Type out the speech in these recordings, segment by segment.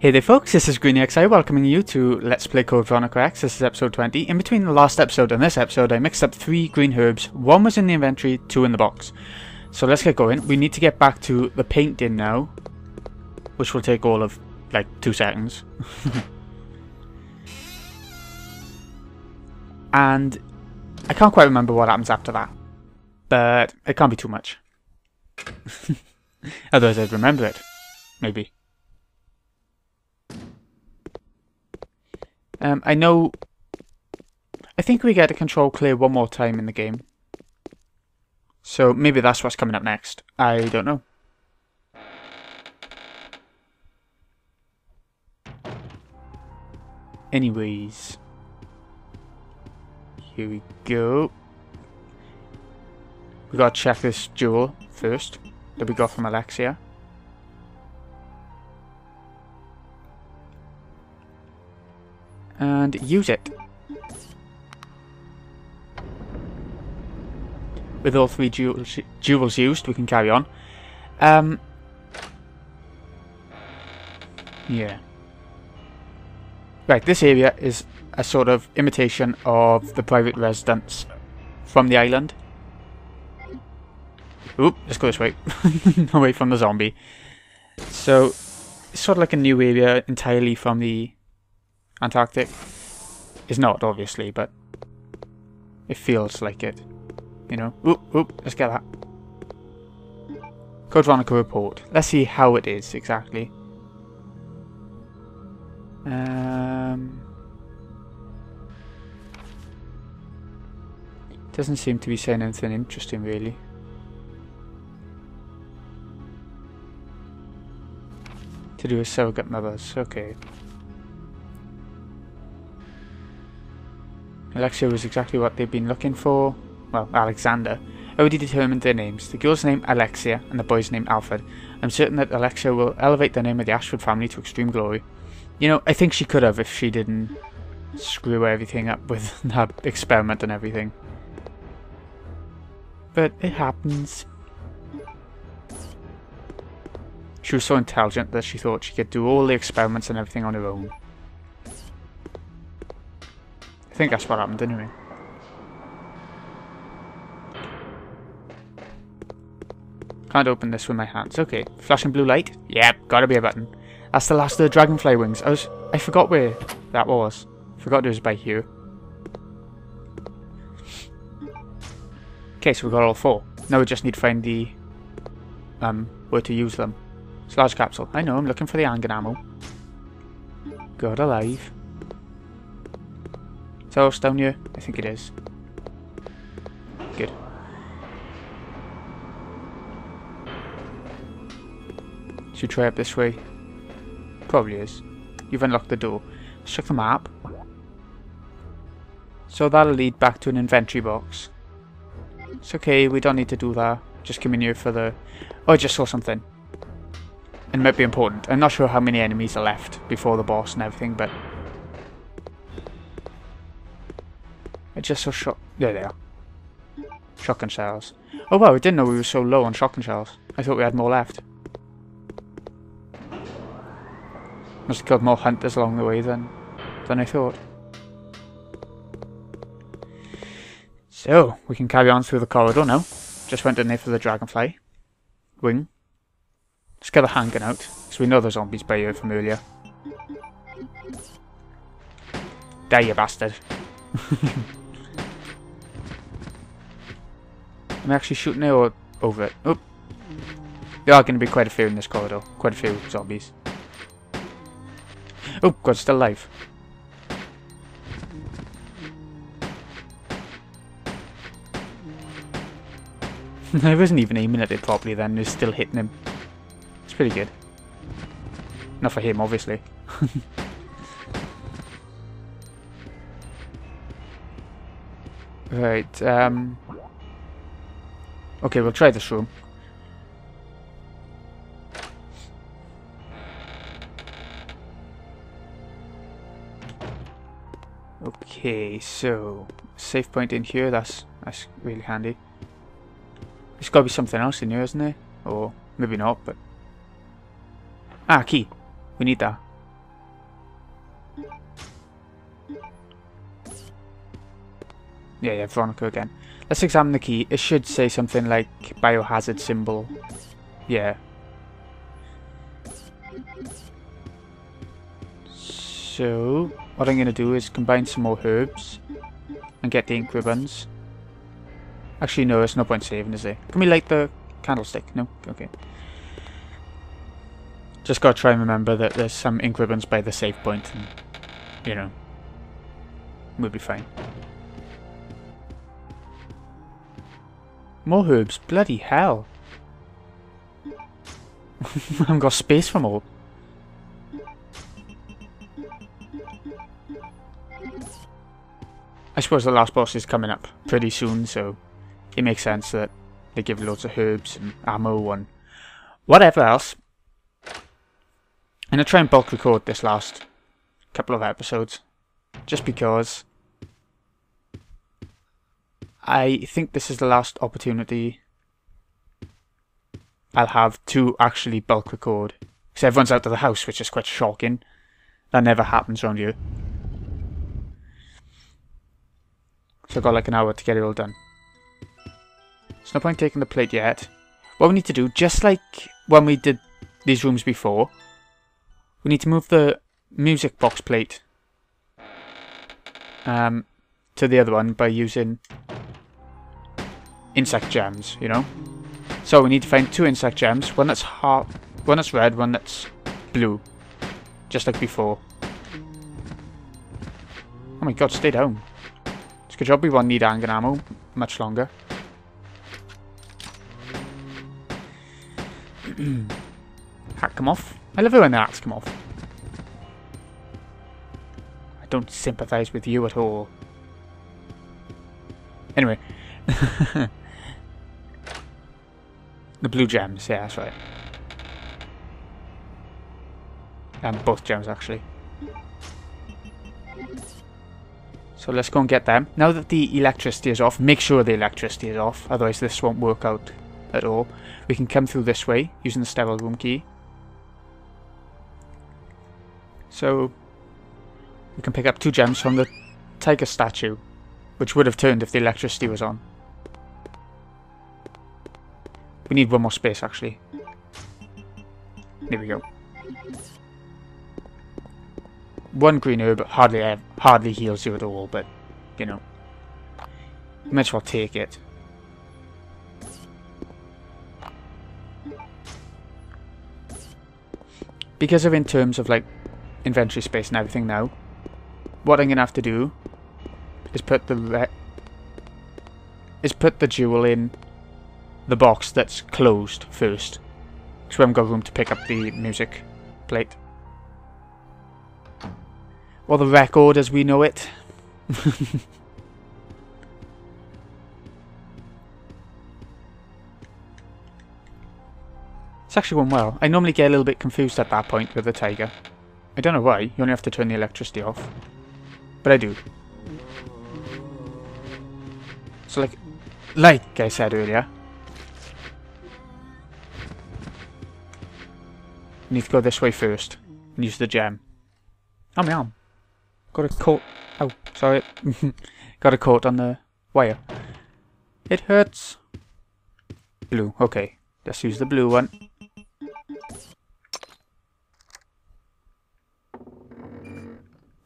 Hey there folks, this is GreenyXI welcoming you to Let's Play Code Veronica X, this is episode 20. In between the last episode and this episode I mixed up three green herbs, one was in the inventory, two in the box. So let's get going, we need to get back to the painting now, which will take all of like two seconds. and I can't quite remember what happens after that, but it can't be too much. Otherwise I'd remember it, maybe. Um, I know... I think we get a control Claire one more time in the game. So maybe that's what's coming up next. I don't know. Anyways. Here we go. We gotta check this jewel first that we got from Alexia. And use it. With all three jewels, used, we can carry on. Um, yeah. Right, this area is a sort of imitation of the private residence from the island. Oop, let's go this way. Away from the zombie. So, it's sort of like a new area entirely from the Antarctic is not, obviously, but it feels like it. You know? Oop, oop, let's get that. Code Veronica report. Let's see how it is exactly. Um, doesn't seem to be saying anything interesting, really. To do with surrogate mothers, okay. Alexia was exactly what they'd been looking for. Well, Alexander. Already determined their names. The girl's name Alexia and the boy's name Alfred. I'm certain that Alexia will elevate the name of the Ashford family to extreme glory. You know, I think she could have if she didn't screw everything up with that experiment and everything. But it happens. She was so intelligent that she thought she could do all the experiments and everything on her own. Think that's what happened anyway. Can't open this with my hands. Okay, flashing blue light. Yep, gotta be a button. That's the last of the dragonfly wings. I was, I forgot where that was. Forgot it was by here. Okay, so we got all four. Now we just need to find the, um, where to use them. It's large capsule. I know, I'm looking for the handgun ammo. God alive. So it's down here? I think it is. Good. Should try up this way. Probably is. You've unlocked the door. Let's check the map. So that'll lead back to an inventory box. It's okay, we don't need to do that. Just come in here for the... Oh, I just saw something. It might be important. I'm not sure how many enemies are left before the boss and everything, but I just so shot. There they are. Shotgun shells. Oh wow, I didn't know we were so low on shotgun shells. I thought we had more left. Must have killed more hunters along the way than, than I thought. So, we can carry on through the corridor now. Just went in there for the dragonfly. Wing. Let's get the handgun out, because we know the zombies by here from earlier. Die, you bastard. I'm actually shooting it or over it. Oh. There are going to be quite a few in this corridor. Quite a few zombies. Oh, God, still alive. I wasn't even aiming at it properly then, it was still hitting him. It's pretty good. Not for him, obviously. right, um... Okay, we'll try this room. Okay, so safe point in here, that's that's really handy. There's gotta be something else in here, isn't there? Or maybe not, but Ah, key. We need that. Yeah, yeah, Veronica again. Let's examine the key. It should say something like biohazard symbol. Yeah. So, what I'm going to do is combine some more herbs and get the ink ribbons. Actually, no, it's no point saving, is there? Can we light the candlestick? No? Okay. Just gotta try and remember that there's some ink ribbons by the save point and, you know, we'll be fine. More herbs. Bloody hell. I haven't got space for more. I suppose the last boss is coming up pretty soon, so it makes sense that they give loads of herbs and ammo and whatever else. And I'm going to try and bulk record this last couple of episodes, just because I think this is the last opportunity I'll have to actually bulk record. Because everyone's out of the house, which is quite shocking. That never happens around here. So I've got like an hour to get it all done. There's no point taking the plate yet. What we need to do, just like when we did these rooms before, we need to move the music box plate um, to the other one by using insect gems, you know? So we need to find two insect gems, one that's hot, one that's red, one that's blue. Just like before. Oh my god, stay down. It's a good job we won't need handgun ammo much longer. Hat come off. I love it when the hats come off. I don't sympathise with you at all. Anyway. the blue gems, yeah, that's right. And both gems, actually. So let's go and get them. Now that the electricity is off, make sure the electricity is off, otherwise this won't work out at all. We can come through this way, using the sterile room key. So, we can pick up two gems from the tiger statue, which would have turned if the electricity was on. We need one more space, actually. There we go one green herb hardly hardly heals you at all, but you know, you might as well take it. Because of in terms of like inventory space and everything now, what I'm gonna have to do is put the is put the jewel in the box that's closed first, because we haven't got room to pick up the music plate. Or the record as we know it. It's actually going well. I normally get a little bit confused at that point with the Tiger. I don't know why, you only have to turn the electricity off. But I do. So like, like I said earlier, need to go this way first and use the gem. Oh, my arm. Got a coat. Oh, sorry. Got a coat on the wire. It hurts. Blue. Okay. Let's use the blue one.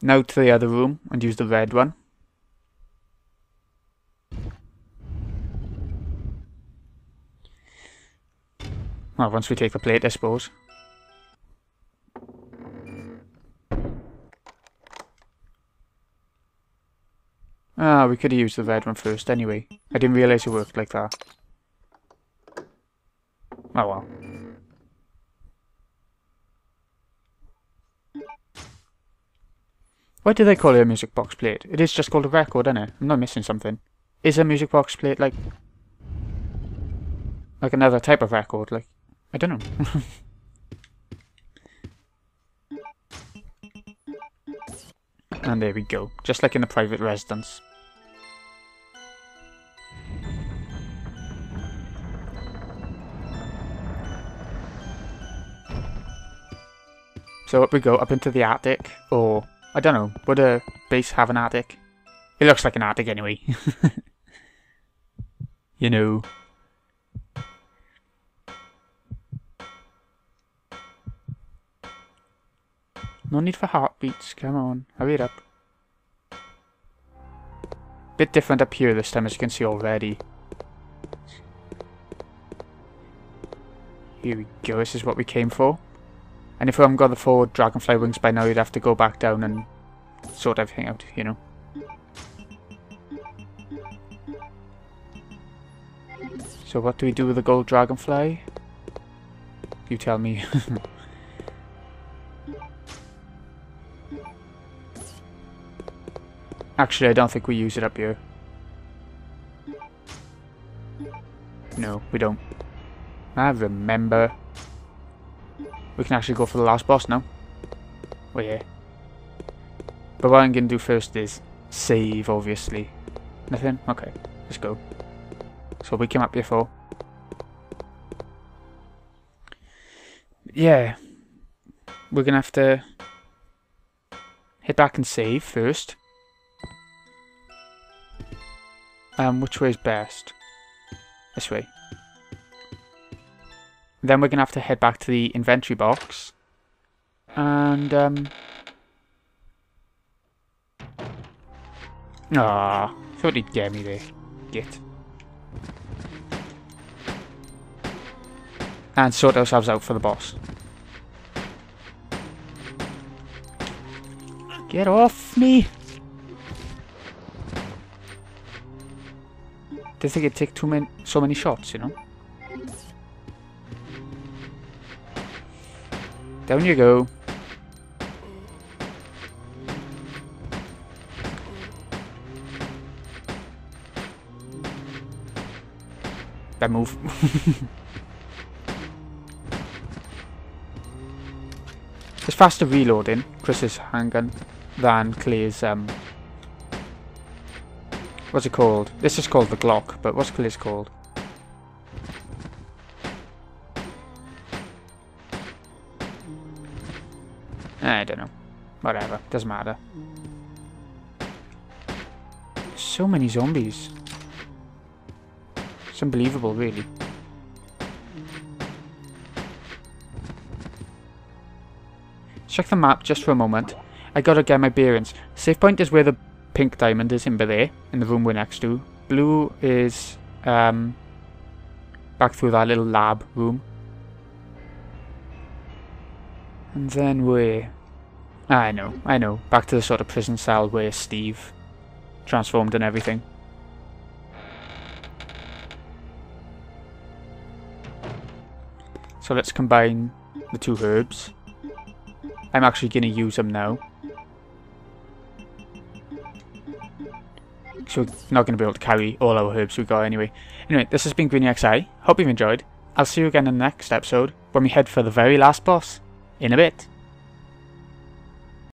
Now to the other room and use the red one. Well, once we take the plate, I suppose. Ah, we could have used the red one first anyway. I didn't realise it worked like that. Oh well. Why do they call it a music box plate? It is just called a record, isn't it? I'm not missing something. Is a music box plate like... Like another type of record? Like, I don't know. And there we go, just like in the private residence. So up we go, up into the attic, or, I don't know, would a base have an attic? It looks like an attic anyway. you know. No need for heartbeats, come on, hurry it up. Bit different up here this time as you can see already. Here we go, this is what we came for. And if we haven't got the four dragonfly wings by now, you'd have to go back down and sort everything out, you know. So what do we do with the gold dragonfly? You tell me. Actually, I don't think we use it up here. No, we don't. I remember. We can actually go for the last boss now. Oh yeah. But what I'm going to do first is save, obviously. Nothing? Okay, let's go. So we came up here for. Yeah. We're going to have to hit back and save first. Um, which way is best? This way. Then we're going to have to head back to the inventory box. And, um... Ah, thought he'd get me there. Get. And sort ourselves out for the boss. Get off me! Think it take too many, so many shots, you know? Down you go. That move. it's faster reloading, Chris's handgun, than Claire's, um... What's it called? This is called the Glock, but what's Claire's called? Eh, I don't know. Whatever. Doesn't matter. So many zombies. It's unbelievable, really. Check the map just for a moment. I gotta get my bearings. Safe point is where the pink diamond is in there, in the room we're next to. Blue is um, back through that little lab room. And then we... I know, I know. Back to the sort of prison cell where Steve transformed and everything. So let's combine the two herbs. I'm actually going to use them now. So we're not going to be able to carry all our herbs we got anyway. Anyway, this has been Greeny XI. Hope you've enjoyed. I'll see you again in the next episode when we head for the very last boss. In a bit.